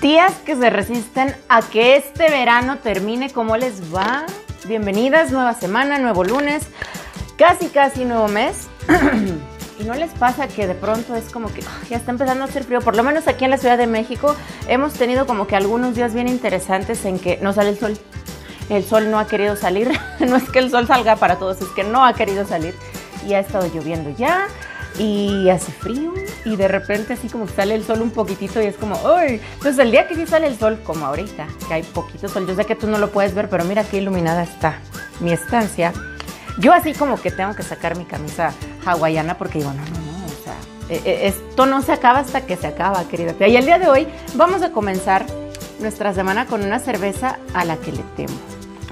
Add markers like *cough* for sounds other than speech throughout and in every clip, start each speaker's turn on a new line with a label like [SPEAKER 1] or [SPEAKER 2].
[SPEAKER 1] Tías que se resisten a que este verano termine, ¿cómo les va? Bienvenidas, nueva semana, nuevo lunes, casi casi nuevo mes. *clears throat* ¿Y no les pasa que de pronto es como que ya está empezando a hacer frío? Por lo menos aquí en la Ciudad de México hemos tenido como que algunos días bien interesantes en que no sale el sol. El sol no ha querido salir. *laughs* no es que el sol salga para todos, es que no ha querido salir. Y ha estado lloviendo ya y hace frío y de repente así como que sale el sol un poquitito y es como, ¡ay! Entonces el día que sí sale el sol, como ahorita, que hay poquito sol, yo sé que tú no lo puedes ver, pero mira qué iluminada está mi estancia. Yo así como que tengo que sacar mi camisa hawaiana porque digo, no, no, no, o sea, e, e, esto no se acaba hasta que se acaba, querida. Y el día de hoy vamos a comenzar nuestra semana con una cerveza a la que le temo.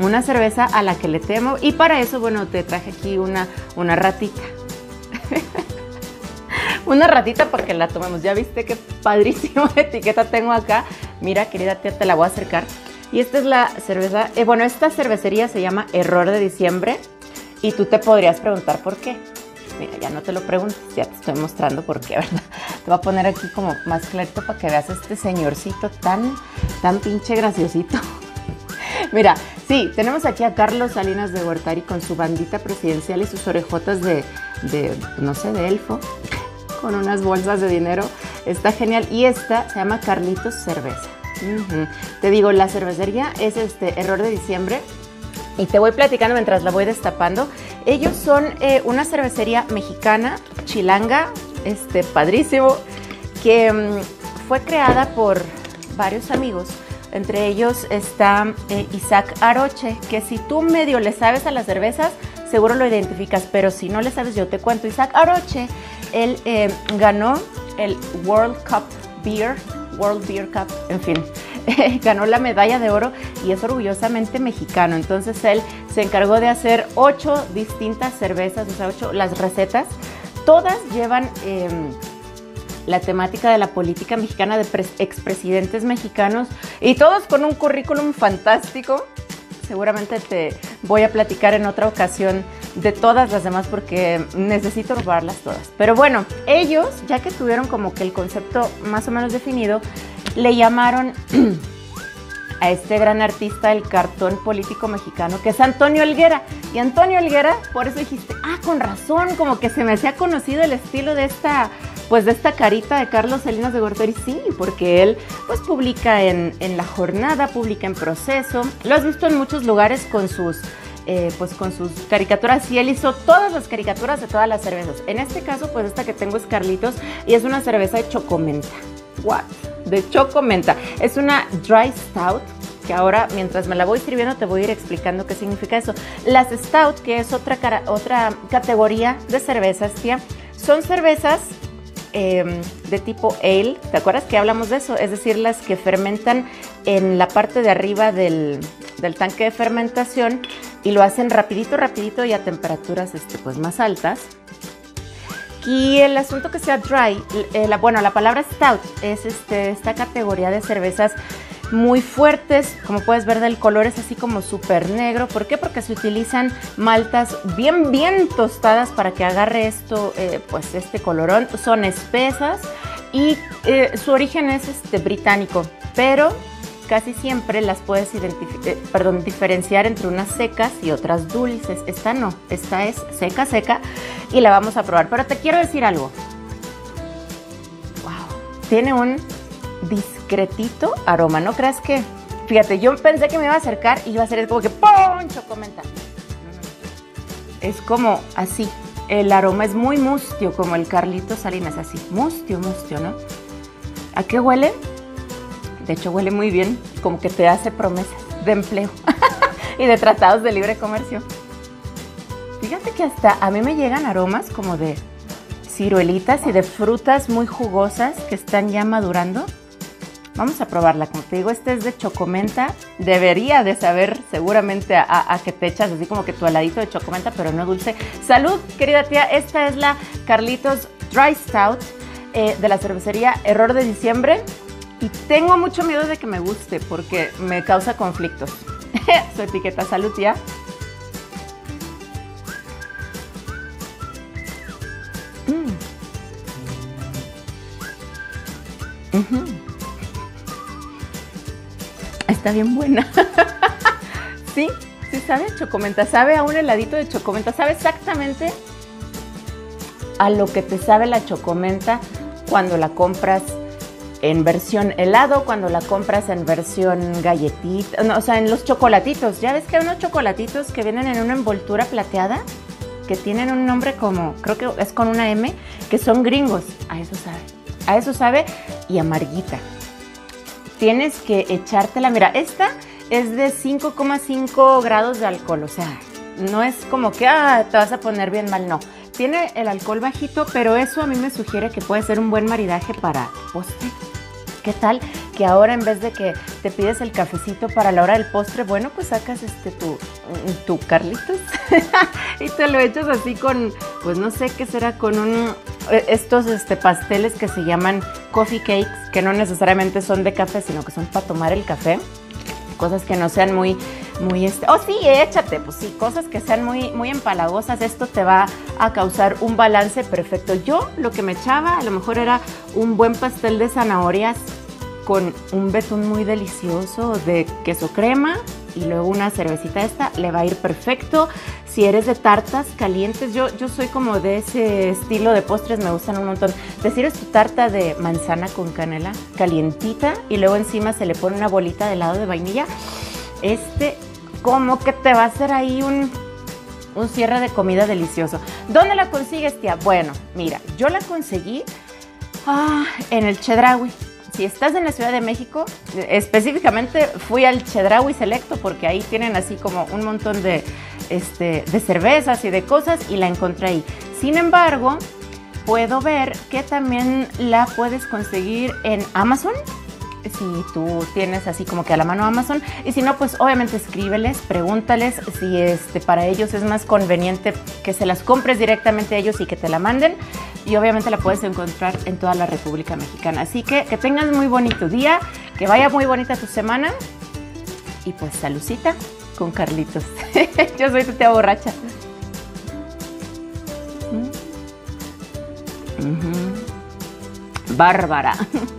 [SPEAKER 1] Una cerveza a la que le temo y para eso, bueno, te traje aquí una, una ratita. *laughs* una ratita para que la tomemos. Ya viste qué padrísima *laughs* etiqueta tengo acá. Mira, querida tía, te la voy a acercar. Y esta es la cerveza, eh, bueno, esta cervecería se llama Error de Diciembre y tú te podrías preguntar por qué. Mira, ya no te lo preguntes, ya te estoy mostrando por qué, *laughs* ¿verdad? Te voy a poner aquí como más clarito para que veas a este señorcito tan, tan pinche graciosito. *laughs* Mira, sí, tenemos aquí a Carlos Salinas de Huertari con su bandita presidencial y sus orejotas de, de no sé, de elfo con unas bolsas de dinero. Está genial. Y esta se llama Carlitos Cerveza. Te digo, la cervecería es este error de diciembre. Y te voy platicando mientras la voy destapando. Ellos son eh, una cervecería mexicana, chilanga, este, padrísimo, que mm, fue creada por varios amigos. Entre ellos está eh, Isaac Aroche, que si tú medio le sabes a las cervezas, seguro lo identificas, pero si no le sabes, yo te cuento. Isaac Aroche él eh, ganó el World Cup Beer, World Beer Cup, en fin, *laughs* ganó la medalla de oro y es orgullosamente mexicano. Entonces él se encargó de hacer ocho distintas cervezas, o sea, ocho las recetas. Todas llevan em, la temática de la política mexicana de expresidentes mexicanos y todos con un currículum fantástico. Seguramente te voy a platicar en otra ocasión de todas las demás porque necesito robarlas todas. Pero bueno, ellos, ya que tuvieron como que el concepto más o menos definido, le llamaron *clears throat* a este gran artista del cartón político mexicano, que es Antonio Elguera. Y Antonio Elguera, por eso dijiste, ah, con razón, como que se me hacía conocido el estilo de esta, pues de esta carita de Carlos Salinas de Gortari. Sí, porque él, pues publica en, en La Jornada, publica en Proceso. Lo has visto en muchos lugares con sus eh, pues con sus caricaturas y él hizo todas las caricaturas de todas las cervezas. En este caso, pues esta que tengo es Carlitos y es una cerveza de chocomenta. What? De chocomenta. Es una dry stout que ahora mientras me la voy sirviendo te voy a ir explicando qué significa eso. Las stout, que es otra, otra categoría de cervezas, tía, son cervezas em, de tipo ale. ¿Te acuerdas que hablamos de eso? Es decir, las que fermentan en la parte de arriba del, del tanque de fermentación y lo hacen rapidito, rapidito y a temperaturas este, pues, más altas. Y el asunto que sea dry, eh, bueno, la palabra stout es este, esta categoría de cervezas muy fuertes, como puedes ver del color es así como súper negro. ¿Por qué? Porque se utilizan maltas bien, bien tostadas para que agarre esto, eh, pues este colorón. Son espesas y eh, su origen es este, británico, pero casi siempre las puedes eh, diferenciar entre unas secas y otras dulces. Esta no, esta es seca, seca y la vamos a probar. Pero te quiero decir algo. Wow, tiene un discretito aroma. ¿No creas que? Fíjate, yo pensé que me iba a acercar y iba a hacer como que ¡poncho! Comenta. Es como así. El aroma es muy mustio, como el Carlito Salinas, así. Mustio, mustio, ¿no? ¿A qué huele? De hecho, huele muy bien, como que te hace promesas de empleo *laughs* y de tratados de libre comercio. Fíjate que hasta a mí me llegan aromas como de ciruelitas y de frutas muy jugosas que están ya madurando. Vamos a probarla. Como te digo, este es de chocomenta. Debería de saber seguramente a, que te echas así como que tu aladito de chocomenta, pero no dulce. Salud, querida tía. Esta es la Carlitos Dry Stout eh, de la cervecería Error de Diciembre. Y tengo mucho miedo de que me guste porque me causa conflictos. *laughs* Su etiqueta salud ya. Mm. Está bien buena. *laughs* sí, sí sabe chocomenta. Sabe a un heladito de chocomenta. Sabe exactamente a lo que te sabe la chocomenta cuando la compras en versión helado, cuando la compras en versión galletita, o sea, en los chocolatitos. Ya ves que hay unos chocolatitos que vienen en una envoltura plateada, que tienen un nombre como, creo que es con una M, que son gringos. A eso sabe. A eso sabe y amarguita. Tienes que echártela. Mira, esta es de 5,5 grados de alcohol, o sea, no es como que ah, te vas a poner bien mal, no. Tiene el alcohol bajito, pero eso a mí me sugiere que puede ser un buen maridaje para postre. ¿Qué tal que ahora en vez de que te pides el cafecito para la hora del postre, bueno, pues sacas este tu, tu Carlitos *laughs* y te lo echas así con, pues no sé qué será, con un, eh, estos este, pasteles que se llaman coffee cakes, que no necesariamente son de café, sino que son para tomar el café. Cosas que no sean muy muy este, oh sí, échate, pues sí, cosas que sean muy, muy empalagosas, esto te va a causar un balance perfecto. Yo lo que me echaba a lo mejor era un buen pastel de zanahorias con un betún muy delicioso de queso crema y luego una cervecita esta, le va a ir perfecto. Si eres de tartas calientes, yo, yo soy como de ese estilo de postres, me gustan un montón. Te sirves tu tarta de manzana con canela calientita y luego encima se le pone una bolita de helado de vainilla. Este como que te va a hacer ahí un, un cierre de comida delicioso. ¿Dónde la consigues, tía? Bueno, mira, yo la conseguí ah, en el Chedraui. Si estás en la Ciudad de México, específicamente fui al Chedraui Selecto porque ahí tienen así como un montón de, este, de cervezas y de cosas y la encontré ahí. Sin embargo, puedo ver que también la puedes conseguir en Amazon si tú tienes así como que a la mano Amazon y si no pues obviamente escríbeles, pregúntales si este para ellos es más conveniente que se las compres directamente a ellos y que te la manden y obviamente la puedes encontrar en toda la República Mexicana. Así que que tengas muy bonito día, que vaya muy bonita tu semana y pues salucita con Carlitos. *laughs* Yo soy tu tía borracha. Mm. Bárbara. *laughs*